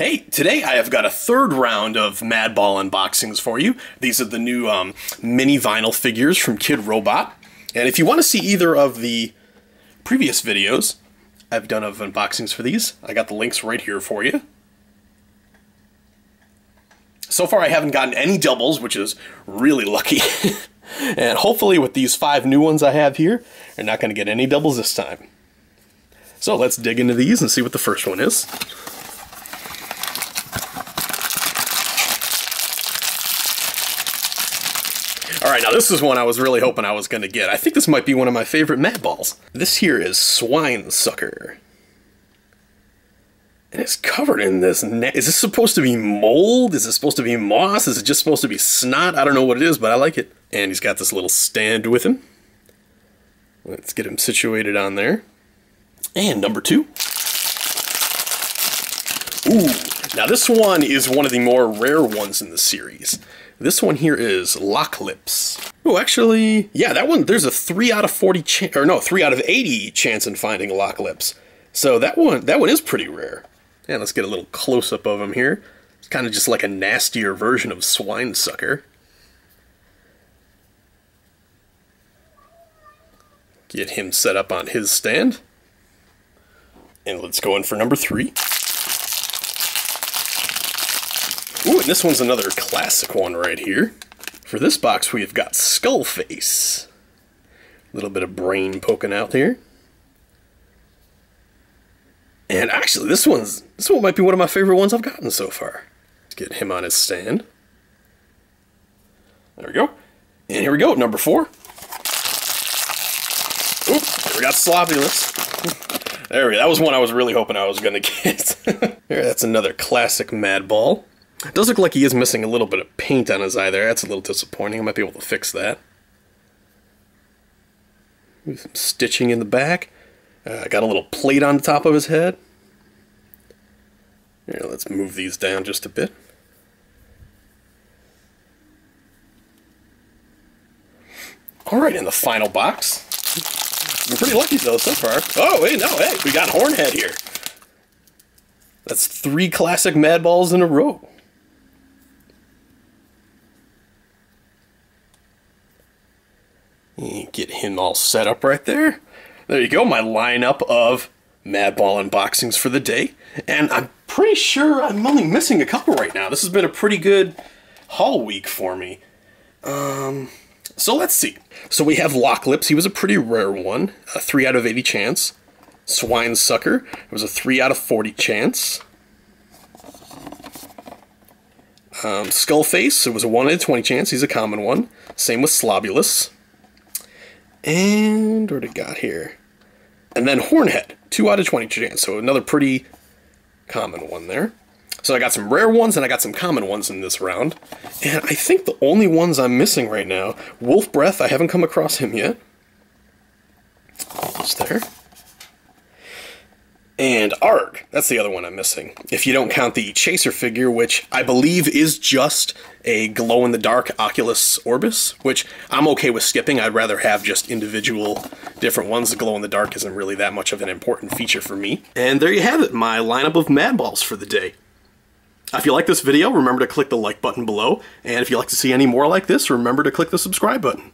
Hey, today I have got a third round of Madball unboxings for you. These are the new um, mini vinyl figures from Kidrobot. And if you want to see either of the previous videos I've done of unboxings for these, I got the links right here for you. So far I haven't gotten any doubles, which is really lucky. and hopefully with these five new ones I have here, you're not going to get any doubles this time. So let's dig into these and see what the first one is. Alright, now this is one I was really hoping I was going to get. I think this might be one of my favorite Madballs. This here is Swine Sucker. And it's covered in this. Net- is this supposed to be mold? Is it supposed to be moss? Is it just supposed to be snot? I don't know what it is, but I like it. And he's got this little stand with him. Let's get him situated on there. And number two. Ooh, now this one is one of the more rare ones in the series. This one here is Lock Lips. Oh, actually, yeah, that one, there's a 3 out of 40 chance, or no, 3 out of 80 chance in finding Lock Lips. So that one, that one is pretty rare. And let's get a little close-up of him here. It's kind of just like a nastier version of Swine Sucker. Get him set up on his stand. And let's go in for number three. Ooh, and this one's another classic one right here. For this box, we've got Skullface. A little bit of brain poking out there. And actually, this one's this one might be one of my favorite ones I've gotten so far. Let's get him on his stand. There we go. And here we go, number four. Oop, we got Slobulus. There we go. That was one I was really hoping I was going to get. there, that's another classic Madball. It does look like he is missing a little bit of paint on his eye there. That's a little disappointing. I might be able to fix that. Some stitching in the back. Uh, got a little plate on the top of his head. Here, let's move these down just a bit. Alright, in the final box. We're pretty lucky though so far. Oh, wait, no, hey, we got Hornhead here. That's three classic Madballs in a row. Get him all set up right there. There you go, my lineup of Madball unboxings for the day. And I'm pretty sure I'm only missing a couple right now. This has been a pretty good haul week for me. Um, so let's see. So we have Lock Lips. He was a pretty rare one. A 3 out of 80 chance. Swine Sucker. It was a 3 out of 40 chance. Um, Skullface. It was a 1 out of 20 chance. He's a common one. Same with Slobulus. And what do we got here? And then Hornhead, 2 out of 20 chance, so another pretty common one there. So I got some rare ones and I got some common ones in this round. And I think the only ones I'm missing right now, Wolf Breath, I haven't come across him yet. It's there and Aargh. That's the other one I'm missing. If you don't count the Chaser figure, which I believe is just a glow-in-the-dark Oculus Orbis, which I'm okay with skipping. I'd rather have just individual different ones. The glow-in-the-dark isn't really that much of an important feature for me. And there you have it, my lineup of Madballs for the day. If you like this video, remember to click the like button below, and if you'd like to see any more like this, remember to click the subscribe button.